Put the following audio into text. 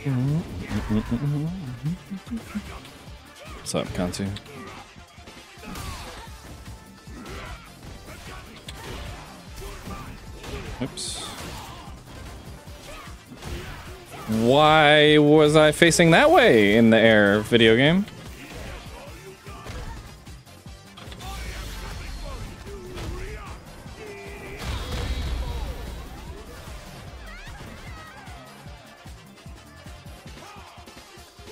What's up, Kansu? Oops. Why was I facing that way in the air, video game?